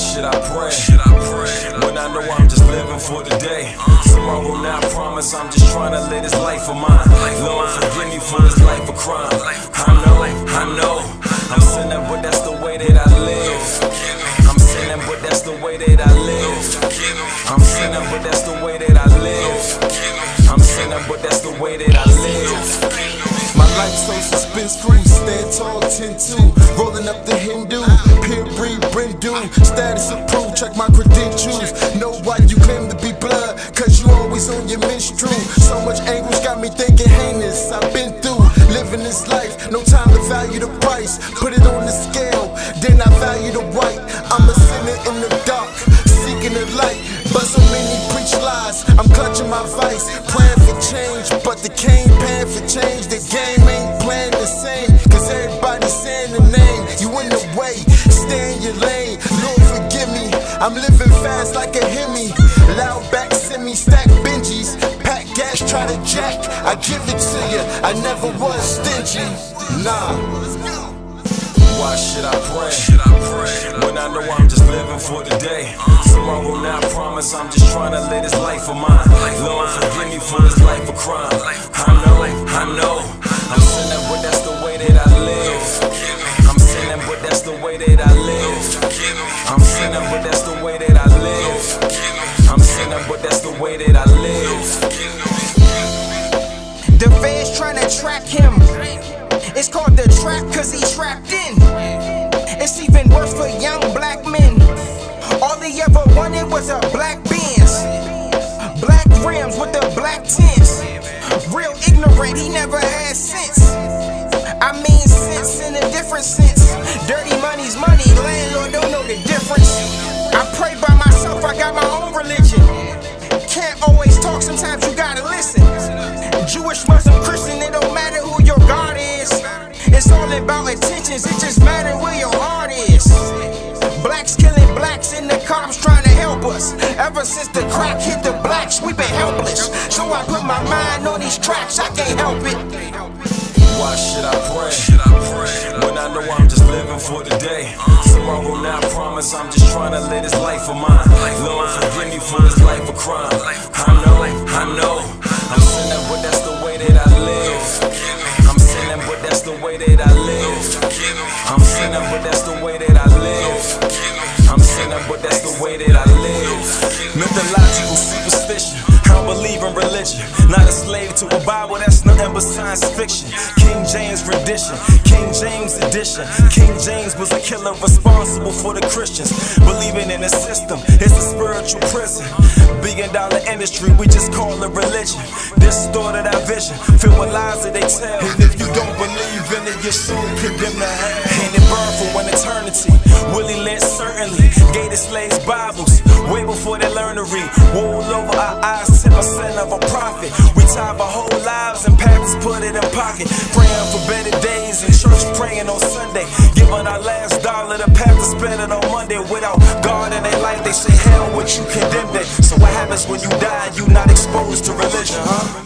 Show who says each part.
Speaker 1: should I pray? When I know I'm just living for the day. Tomorrow now I promise I'm just trying to live this life of mine. Lord, forgive me for this life of crime. I know, I know. I'm sinning, but that's the way that I live. I'm sinning, but that's the way that I live. I'm sinning, but that's the way that I live. I'm sinning, but that's the way that I live.
Speaker 2: My life so suspense free, stand tall, 10 2. Rolling up the Hindu, peer Brindu. Status approved, check my credentials. Know why you claim to be blood, cause you always on your menstrual. So much anguish got me thinking heinous. I've been through living this life, no time to value the price. Put it on the scale, then I value the white. I'm a sinner in the dark, seeking the light. But so many preach lies, I'm clutching my vice, praying for change. But the cane paying for change, the game ain't playing the same. Cause everybody's saying the name, you in the way, stay in your lane. Lord, forgive me, I'm living fast like a Hemi. Loud back, send me stack Benjis. Pack gas, try to jack, I give it to you. I never was stingy, nah.
Speaker 1: Why should I pray? When I know I'm just living for the day. Tomorrow now I promise I'm just trying to live this life of mine. Lord, forgive me for this life of crime. I know, I know. I'm that's the way that way that I live. The
Speaker 3: feds tryna track him. It's called the trap cause he trapped in. It's even worse for young black men. All he ever wanted was a black Benz. Black rims with the black tints. Real ignorant, he never had sense. I mean sense in a different sense. Dirty money's money, landlord don't know the difference. All about intentions, it just matters where your heart is. Blacks killing blacks and the cops trying to help us. Ever since the crack hit the blacks, we been helpless. So I put my mind on these tracks, I can't help it.
Speaker 1: Why should I pray? When I know I'm just living for the day. Tomorrow now I promise I'm just trying to live this life of mine. Lord, forgive me for this life of crime. I know, I know. Way that I live. In religion. Not a slave to a Bible, that's nothing but science fiction. King James rendition, King James edition. King James was a killer responsible for the Christians. Believing in the system is a spiritual prison. Billion dollar industry, we just call it religion. Distorted our vision, filled with lies that they tell.
Speaker 2: And if you don't believe in it, you're soon condemned to hell.
Speaker 1: And it burned for an eternity. Willie Lynch certainly gave the slaves Bibles way before they learned to read. Wool over our eyes, pocket. Praying for better days and church praying on Sunday. Giving our last dollar, the Packers spend it on Monday. Without God in their life, they say hell, what you condemned it. So what happens when you die? You not exposed to religion, huh?